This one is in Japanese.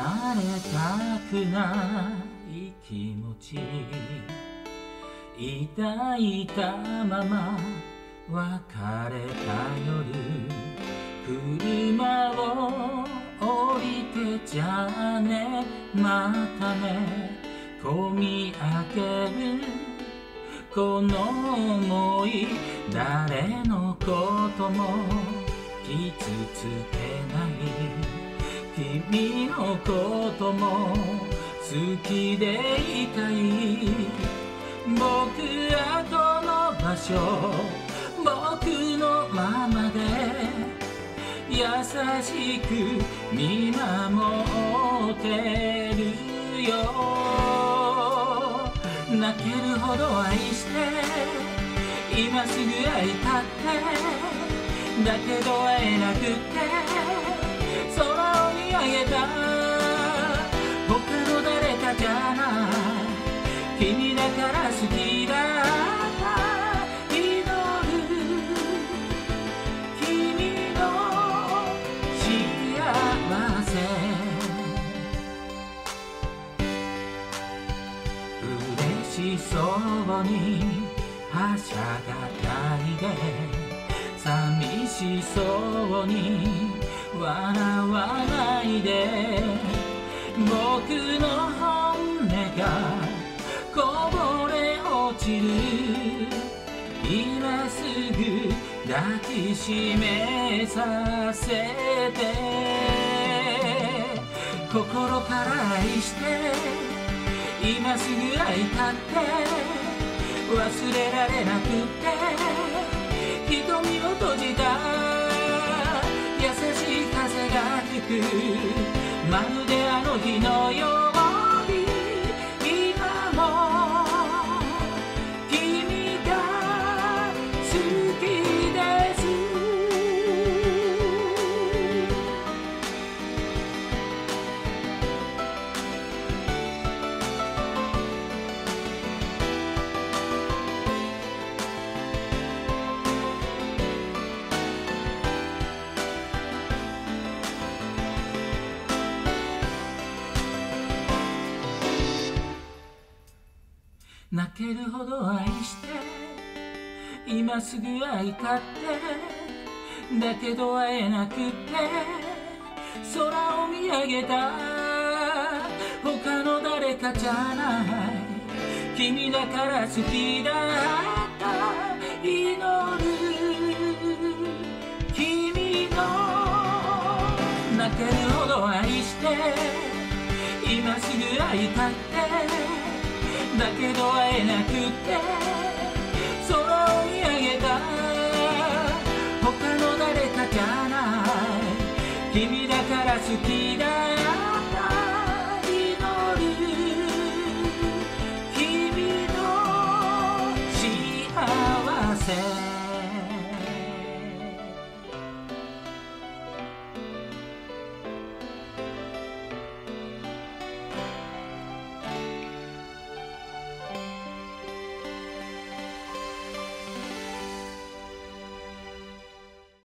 れたくない気持ち抱いたまま別れた夜車を降りてじゃあねまたね込み上げるこの想い誰のことも傷つけない君のことも好きでいたい僕らとの場所僕のままで優しく見守ってるよ。泣けるほど愛して今すぐ会いたって。だけど会えなくて。を見上げた他の誰かじゃない君だから好きだ祈る君の幸せ嬉しそうにはしゃがないで寂しそうに笑わないで。僕の本音がこぼれ落ちる。今すぐ抱きしめさせて。心から愛して。今すぐ会いたって。忘れられなくて。く。まるであの日のよう泣けるほど愛して今すぐ会いたってだけど会えなくて空を見上げた。他の誰かじゃない。君だから好きだった。祈る。君の泣けるほど愛して今すぐ会いたって。だけど会えなくて空を見上げた。他の誰かじゃな。い君だから好きだった祈る。君の幸せ。